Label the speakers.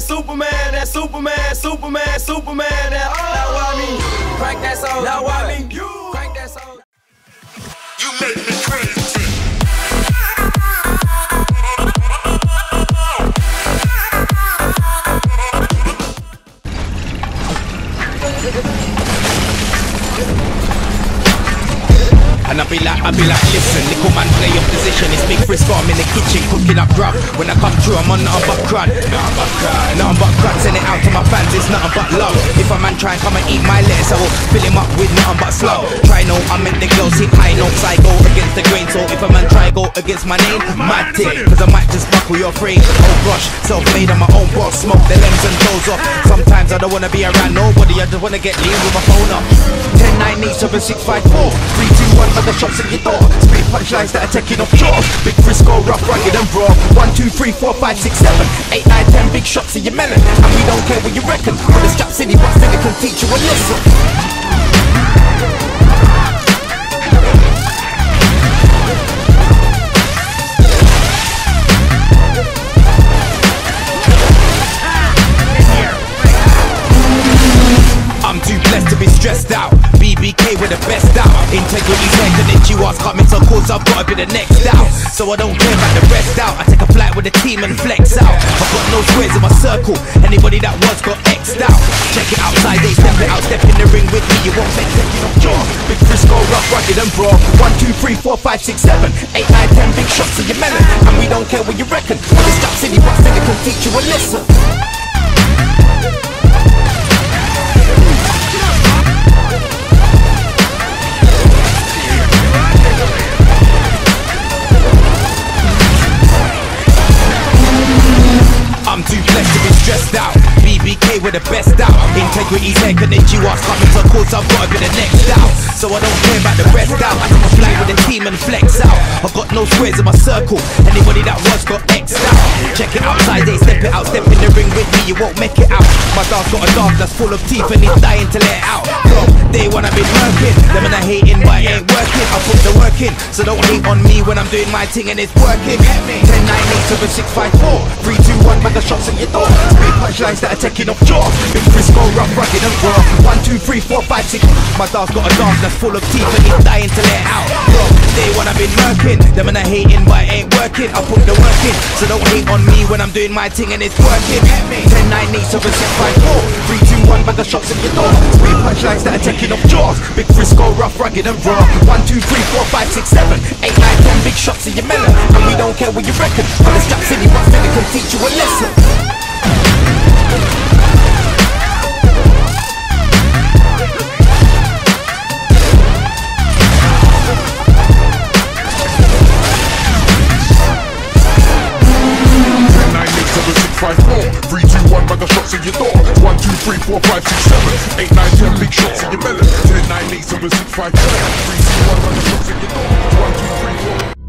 Speaker 1: Superman, that Superman, Superman, Superman, that oh. Now why me? Crank that song. Now why me? You Crank that song.
Speaker 2: You make me
Speaker 3: And I be like, I be like, listen, little man play your position. It's big I'm in the kitchen cooking up grub. When I come through, I'm on nothing but crud. Nothing but crud. Nothing. Send it out to my fans, it's nothing but love. If a man try and come and eat my lettuce, I will fill him up with nothing but slug. Try no, I make the girls hit high notes. I go against the grain. So if a man try go against my name, mad tick. Cause I might just buckle your frame. Oh gosh, self-made, I'm my own boss. Smoke the lens and toes off. Sometimes I don't wanna be around nobody, I just wanna get lean with my phone up. 10, 9, 8, 7, 6, 5, 4, 3, 2, 1, other shots at your door. Spit punchlines that are taking off jaws. Big Frisco, rough, rugged and raw. 1, 2, 3, 4, 5, 6, 7, 8, 9, 10 big shots in your melon. And we don't care what you reckon. The strap city, still it can teach you a lesson. I'm too blessed to be stressed out. BBK with the best out. Integrity's then you ask coming, so of course I've gotta be the next out. So I don't care about the rest out. I take a flight with the team and flex out. I've got no squares in my circle. Anybody that was got X'd out. Check it outside, they step it out, step in the ring with me. You won't make taking off jaw. Big Frisco, rough, rugged and raw. One, two, three, four, five, six, seven, eight, nine, ten big shots in your melon. And we don't care what you reckon. When the strap city, but still it can teach you a lesson. With the best Integrity's head, and then you ask coming, of course I've gotta be the next out. So I don't care about the rest out. I a flight with the team and flex out. I've got no squares in my circle. Anybody that was got X'd out. Check it outside, they step it out. Step in the ring with me, you won't make it out. My dog's got a dog that's full of teeth and he's dying to let it out. Bro, they wanna be working. Them and I hating, but it ain't working. I put the work in, so don't hate on me when I'm doing my thing and it's working. 10, 9, 8, 7, 6, 5, 4, 3, 2, 1, bag of shots in your door. Three punchlines that are taking off jaw. Big Frisco, rough, rugged and raw. 1, 2, 3, 4, 5, 6. My dog's got a dog that's full of teeth and he's dying to let out. Bro, they wanna be working. Them and I hating, but it ain't working. I put the work in, so don't hate on me when I'm doing my thing and it's working. 10, 9, 8, 7, 6, 5, 4, 3, 2, 1, bag of shots in your door. Three punchlines that are taking off jaws. Big Frisco, rough, rugged and raw. 1, 2, 3, 4, 5, 6, 7, 8, 9, 10 big shots in your melon. And we don't care what you reckon. But the strap city, but can teach you a lesson.
Speaker 2: five, four. Three, two, one, bag shots in your door. One, two, three, four, five, six, seven. Eight, nine, ten, big shots in your melon. Ten, nine, eight, seven, six, five, seven. Three, two, one, bag shots in your door. One, two, three, four.